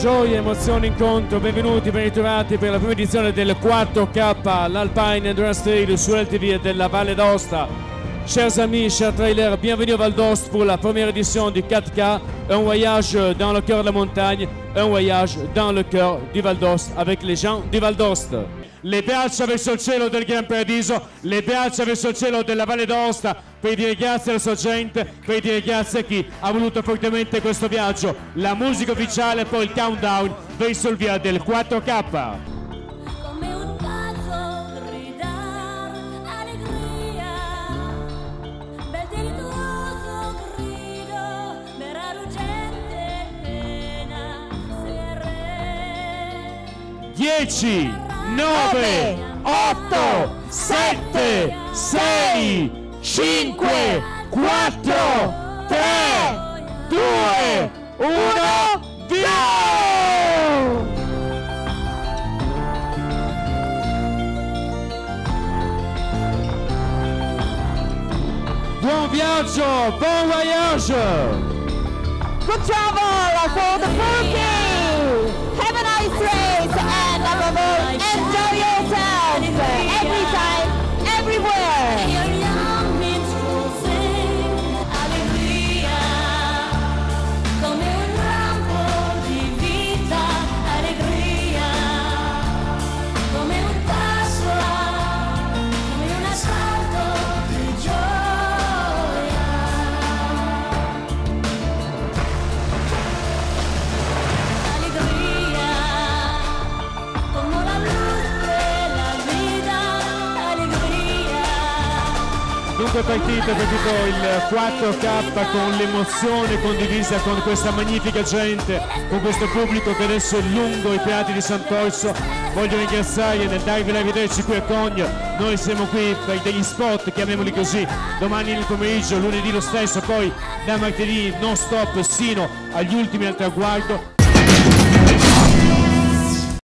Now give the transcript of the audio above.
Gioia, emozione, incontro, benvenuti, ben ritrovati per la prima edizione del 4K, l'Alpine Endurance Trail su LTV della Valle d'Aosta. Chers amis, chers trailers, bienvenue à Val d'Aoste pour la première édition du 4K, un voyage dans le cœur de la montagne, un voyage dans le cœur du Val d'Aoste avec les gens du Val d'Aoste. Le braccia verso il cielo del Gran Paradiso, le braccia verso il cielo della Valle d'Aosta per dire grazie alla sua gente, per dire grazie a chi ha voluto fortemente questo viaggio. La musica ufficiale e poi il countdown verso il via del 4K. Come un pazzo gridar allegria, bel delittuoso grido, vera ruggente pena, se re. 10, 9, 8, 7, 6, 5, 4, 3, 2, 1, via! Buon viaggio, buon voyage! Good travel for the booking. Dunque partite per tutto il 4K con l'emozione condivisa con questa magnifica gente, con questo pubblico che adesso è lungo i Pirati di Sant'Orso. Voglio ringraziare nel darvi a vederci qui a Cogno. Noi siamo qui per degli spot, chiamiamoli così, domani nel pomeriggio, lunedì lo stesso, poi da martedì non stop sino agli ultimi al traguardo.